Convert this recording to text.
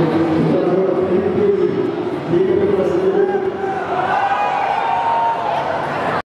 Thank you.